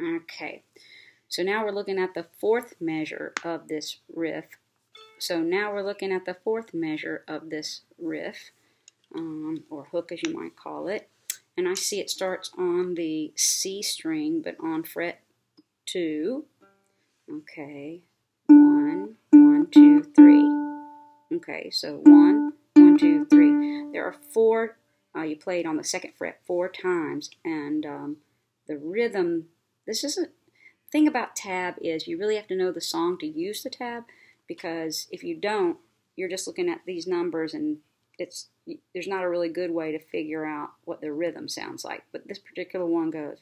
Okay, so now we're looking at the fourth measure of this riff. So now we're looking at the fourth measure of this riff, um, or hook as you might call it. And I see it starts on the C string, but on fret 2. Okay, one, one, two, three. Okay, so one, one, two, three. There are four, uh, you play it on the second fret four times, and um, the rhythm this isn't thing about tab is you really have to know the song to use the tab because if you don't, you're just looking at these numbers and it's there's not a really good way to figure out what the rhythm sounds like. But this particular one goes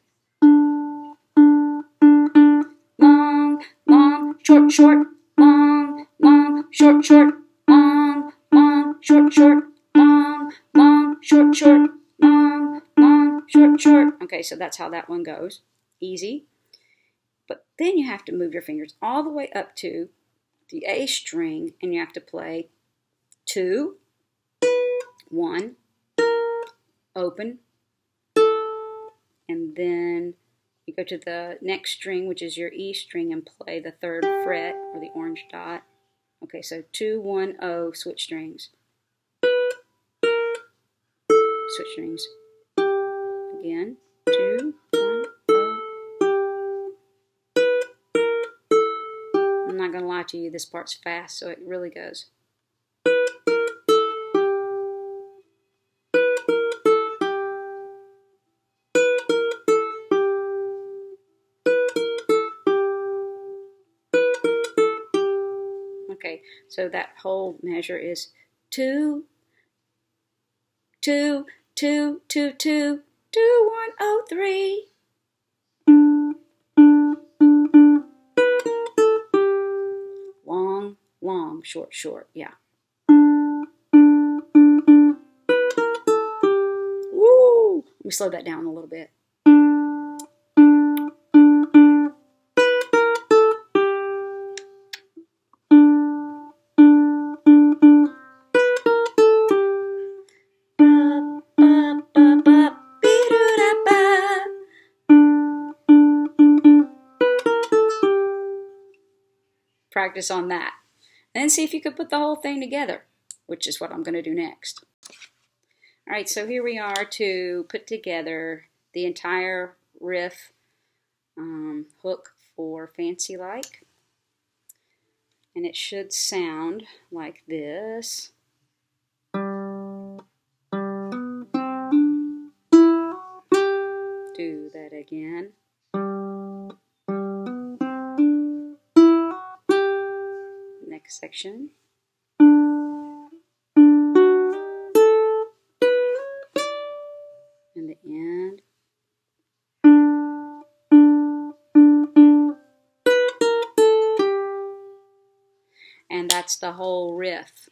long, long, short, short, long, long, short, short, long, long, short, short, long, long, short, short, long, long, short, short. Okay, so that's how that one goes easy. But then you have to move your fingers all the way up to the A string and you have to play two, one, open, and then you go to the next string, which is your E string, and play the third fret or the orange dot. Okay, so two, one, O, switch strings. Switch strings. Again, two, to you, this part's fast, so it really goes. Okay, so that whole measure is two, two, two, two, two, two, one, oh, three. Long, short, short. Yeah. Woo! Let me slow that down a little bit. practice on that. Then see if you could put the whole thing together, which is what I'm going to do next. All right, so here we are to put together the entire riff um, hook for Fancy Like. And it should sound like this. Do that again. Next section. And the end. And that's the whole riff.